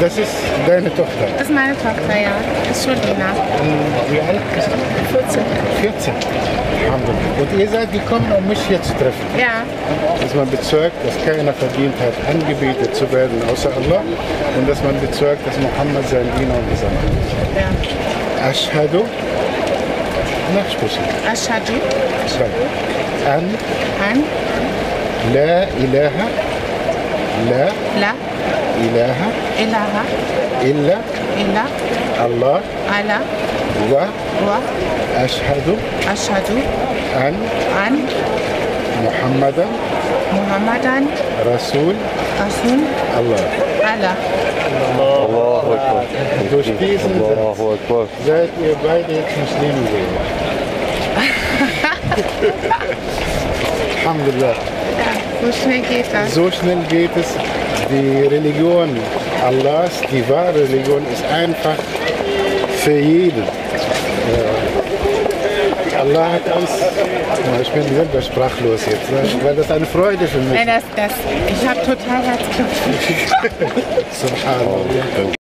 das ist deine Tochter. Das ist meine Tochter, ja. Das ist Julina. Wie alt bist du? 14. 14. Alhamdulillah. Und ihr seid gekommen, um mich hier zu treffen. Ja. Dass man bezeugt, dass keiner verdient hat, angebetet zu werden außer Allah. Und dass man bezeugt, dass Mohammed sein Diener und Gesandter ist. ja. Ashhadu. Nachsprechen. Ashadu Ashhadu. An an la ilaha la la إله إله إلا إلا الله على و و أشهد أشهد أن أن محمدا محمدا رسول رسول الله. على الله أكبر. الله أكبر الحمد لله So schnell geht das. So schnell geht es. Die Religion Allahs, die wahre Religion, ist einfach für jeden. Äh, Allah hat uns, ich bin selber sprachlos jetzt, ne? weil das eine Freude für mich Nein, das, das, ich habe total Herzklopfen. ist. Subhanallah.